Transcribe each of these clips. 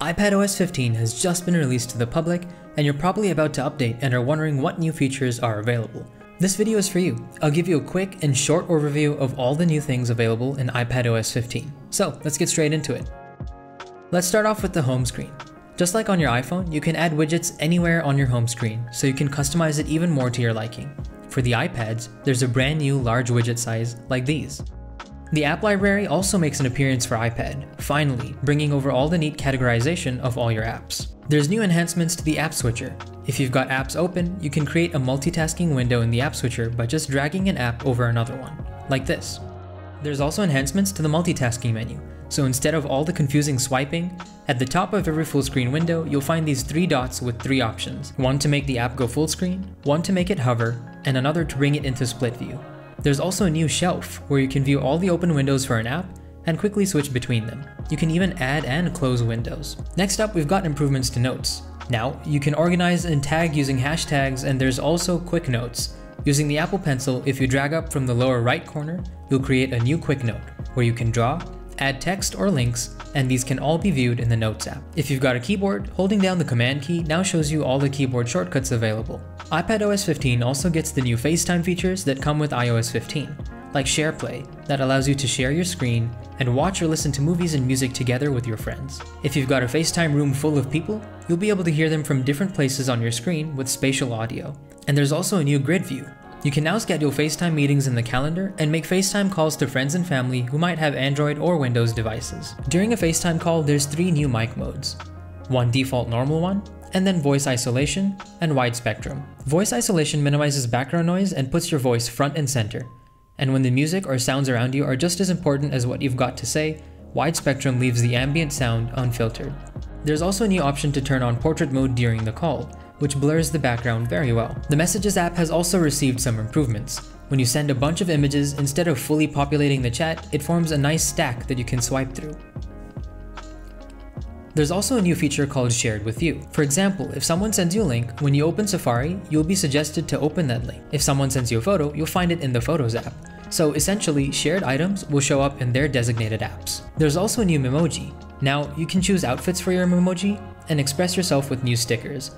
iPadOS 15 has just been released to the public, and you're probably about to update and are wondering what new features are available. This video is for you. I'll give you a quick and short overview of all the new things available in iPadOS 15. So let's get straight into it. Let's start off with the home screen. Just like on your iPhone, you can add widgets anywhere on your home screen, so you can customize it even more to your liking. For the iPads, there's a brand new large widget size like these. The app library also makes an appearance for iPad, finally, bringing over all the neat categorization of all your apps. There's new enhancements to the app switcher. If you've got apps open, you can create a multitasking window in the app switcher by just dragging an app over another one, like this. There's also enhancements to the multitasking menu, so instead of all the confusing swiping, at the top of every full screen window, you'll find these three dots with three options. One to make the app go full screen, one to make it hover, and another to bring it into split view. There's also a new shelf where you can view all the open windows for an app and quickly switch between them. You can even add and close windows. Next up, we've got improvements to notes. Now, you can organize and tag using hashtags and there's also quick notes. Using the Apple Pencil, if you drag up from the lower right corner, you'll create a new quick note where you can draw, add text or links, and these can all be viewed in the Notes app. If you've got a keyboard, holding down the Command key now shows you all the keyboard shortcuts available. iPadOS 15 also gets the new FaceTime features that come with iOS 15, like SharePlay, that allows you to share your screen and watch or listen to movies and music together with your friends. If you've got a FaceTime room full of people, you'll be able to hear them from different places on your screen with spatial audio. And there's also a new grid view, you can now schedule FaceTime meetings in the calendar and make FaceTime calls to friends and family who might have Android or Windows devices. During a FaceTime call, there's three new mic modes. One default normal one, and then voice isolation and wide spectrum. Voice isolation minimizes background noise and puts your voice front and center. And when the music or sounds around you are just as important as what you've got to say, wide spectrum leaves the ambient sound unfiltered. There's also a new option to turn on portrait mode during the call, which blurs the background very well. The Messages app has also received some improvements. When you send a bunch of images, instead of fully populating the chat, it forms a nice stack that you can swipe through. There's also a new feature called Shared with You. For example, if someone sends you a link, when you open Safari, you'll be suggested to open that link. If someone sends you a photo, you'll find it in the Photos app. So essentially, shared items will show up in their designated apps. There's also a new Memoji. Now, you can choose outfits for your Memoji and express yourself with new stickers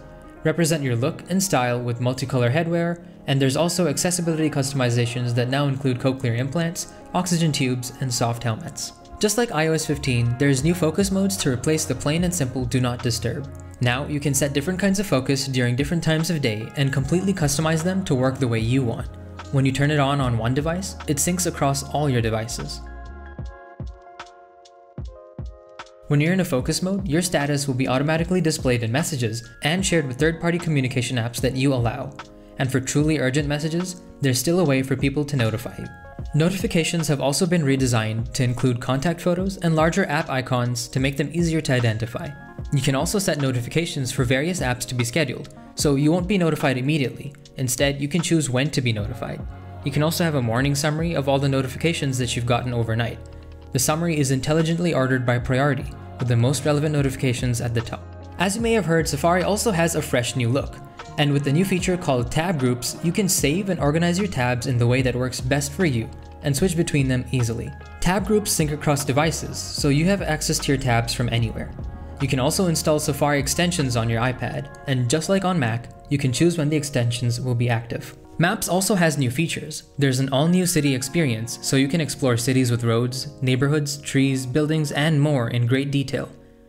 represent your look and style with multicolor headwear, and there's also accessibility customizations that now include cochlear implants, oxygen tubes, and soft helmets. Just like iOS 15, there's new focus modes to replace the plain and simple do not disturb. Now, you can set different kinds of focus during different times of day and completely customize them to work the way you want. When you turn it on on one device, it syncs across all your devices. When you're in a focus mode, your status will be automatically displayed in messages and shared with third-party communication apps that you allow. And for truly urgent messages, there's still a way for people to notify you. Notifications have also been redesigned to include contact photos and larger app icons to make them easier to identify. You can also set notifications for various apps to be scheduled, so you won't be notified immediately. Instead, you can choose when to be notified. You can also have a morning summary of all the notifications that you've gotten overnight. The summary is intelligently ordered by priority, with the most relevant notifications at the top. As you may have heard, Safari also has a fresh new look. And with the new feature called Tab Groups, you can save and organize your tabs in the way that works best for you, and switch between them easily. Tab Groups sync across devices, so you have access to your tabs from anywhere. You can also install Safari extensions on your iPad, and just like on Mac, you can choose when the extensions will be active. Maps also has new features. There's an all-new city experience, so you can explore cities with roads, neighborhoods, trees, buildings, and more in great detail.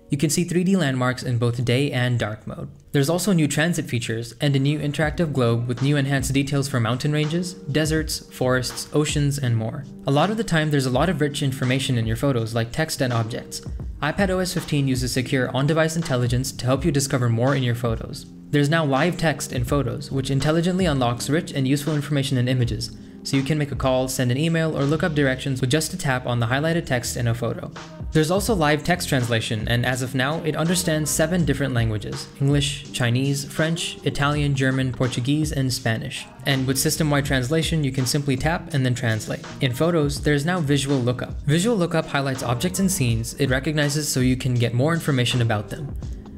You can see 3D landmarks in both day and dark mode. There's also new transit features and a new interactive globe with new enhanced details for mountain ranges, deserts, forests, oceans, and more. A lot of the time there's a lot of rich information in your photos like text and objects. iPadOS 15 uses secure on-device intelligence to help you discover more in your photos. There's now live text in Photos, which intelligently unlocks rich and useful information in images, so you can make a call, send an email, or look up directions with just a tap on the highlighted text in a photo. There's also live text translation, and as of now, it understands seven different languages English, Chinese, French, Italian, German, Portuguese, and Spanish. And with system wide translation, you can simply tap and then translate. In Photos, there's now Visual Lookup. Visual Lookup highlights objects and scenes it recognizes so you can get more information about them.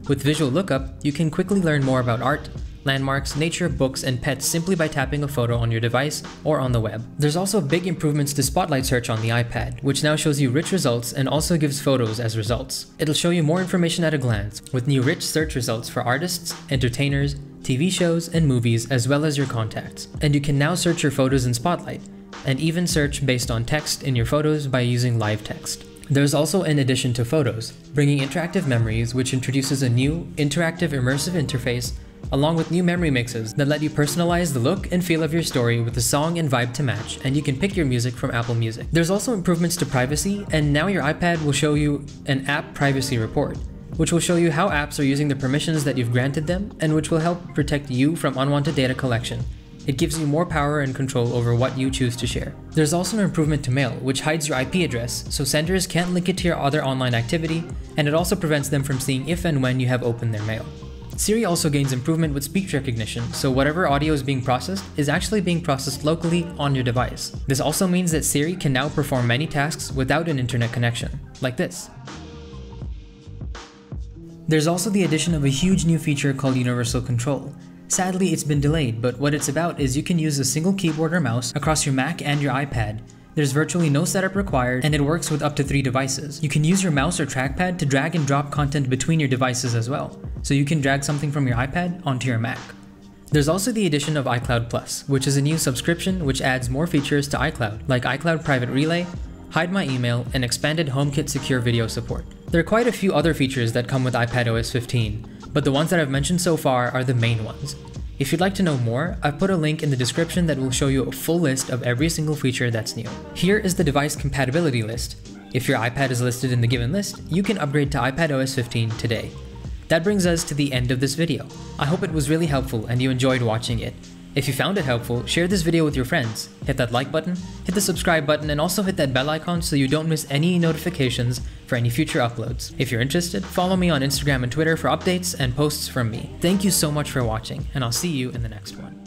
With Visual Lookup, you can quickly learn more about art, landmarks, nature, books, and pets simply by tapping a photo on your device or on the web. There's also big improvements to Spotlight Search on the iPad, which now shows you rich results and also gives photos as results. It'll show you more information at a glance, with new rich search results for artists, entertainers, TV shows, and movies, as well as your contacts. And you can now search your photos in Spotlight, and even search based on text in your photos by using live text. There's also an addition to Photos, bringing interactive memories which introduces a new, interactive immersive interface along with new memory mixes that let you personalize the look and feel of your story with the song and vibe to match, and you can pick your music from Apple Music. There's also improvements to privacy, and now your iPad will show you an app privacy report, which will show you how apps are using the permissions that you've granted them, and which will help protect you from unwanted data collection. It gives you more power and control over what you choose to share. There's also an improvement to Mail, which hides your IP address, so senders can't link it to your other online activity, and it also prevents them from seeing if and when you have opened their mail. Siri also gains improvement with speech recognition, so whatever audio is being processed is actually being processed locally on your device. This also means that Siri can now perform many tasks without an internet connection, like this. There's also the addition of a huge new feature called Universal Control. Sadly, it's been delayed, but what it's about is you can use a single keyboard or mouse across your Mac and your iPad. There's virtually no setup required, and it works with up to three devices. You can use your mouse or trackpad to drag and drop content between your devices as well, so you can drag something from your iPad onto your Mac. There's also the addition of iCloud Plus, which is a new subscription which adds more features to iCloud, like iCloud Private Relay, Hide My Email, and expanded HomeKit secure video support. There are quite a few other features that come with iPadOS 15, but the ones that I've mentioned so far are the main ones. If you'd like to know more, I've put a link in the description that will show you a full list of every single feature that's new. Here is the device compatibility list. If your iPad is listed in the given list, you can upgrade to iPadOS 15 today. That brings us to the end of this video. I hope it was really helpful and you enjoyed watching it. If you found it helpful, share this video with your friends, hit that like button, hit the subscribe button, and also hit that bell icon so you don't miss any notifications for any future uploads. If you're interested, follow me on Instagram and Twitter for updates and posts from me. Thank you so much for watching, and I'll see you in the next one.